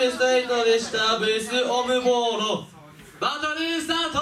ベストでしたベースオムボーロバトルスタート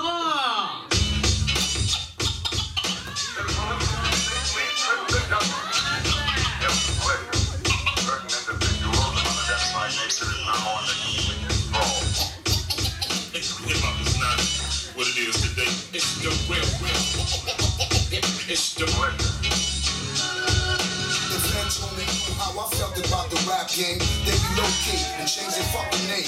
On they knew how I felt about the rap game. They relocate and change their fucking name.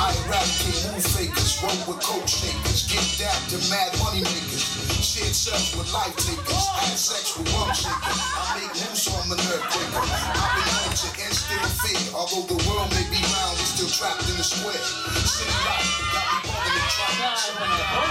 I eradicate move fakers, roll with coke shakers, get down to mad money makers. Shit cells with life takers, had sex with rum shakers. I make moves so I'm a nerve breaker. I've been known to instill fear, although the world may be round, we're still trapped in the square. City life got me bugging and trying.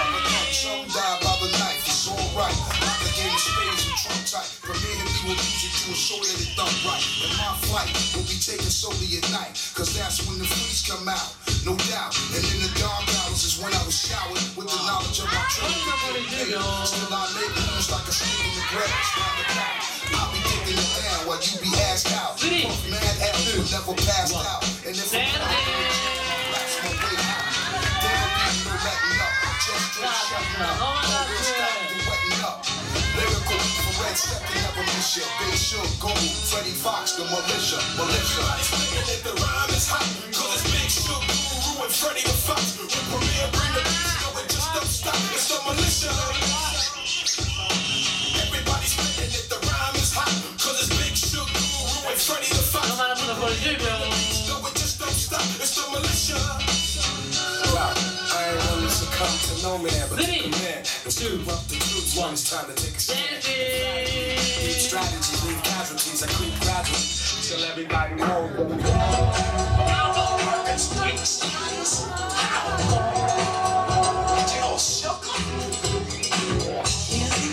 Will use it to ensure that it done right. And my flight will be taken solely at night. Cause that's when the freaks come out, no doubt. And in the dark hours is when I was showered with the knowledge of my training. Still I make moves like a snake in the grass. Round the. I'll be kicking it down while you be asked out. Puff mad will never pass out. And if I'm that's my way out. There will be no letting up. Just shutting up. No real stop to wetting up. Lyrical for red stepping Alicia, Big Shug, Gold, Freddie Foxxx, the militia, militia. And if the rhyme is hot, cause it's Big Shug, Guru, and the Fox. When Premier bring the beats, no, it just don't stop. It's the militia. Everybody's spitting if the rhyme is hot, cause it's Big Shug, Guru, and Freddie the Fox. No, it just don't stop. It's the militia. I wanna to no man, but man. Two, up the it's time to take a stand strategies leave casualties I creep gradually till everybody knows.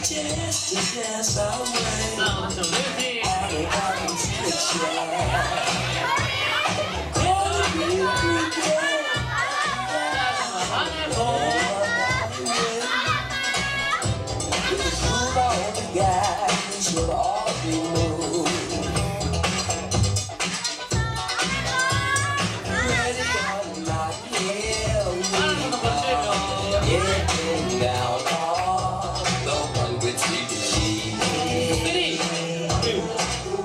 Just to dance away, I'm a picture.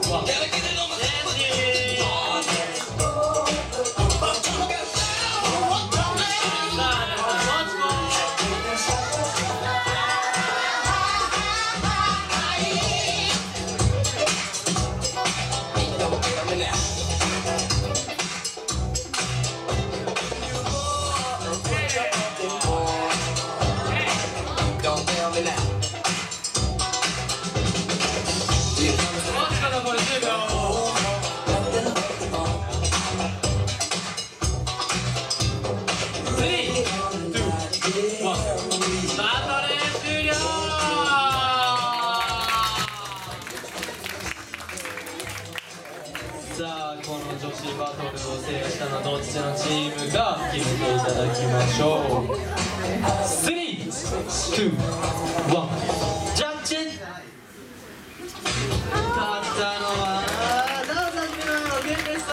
One. Don't っちのチームが決めていただきましょう。321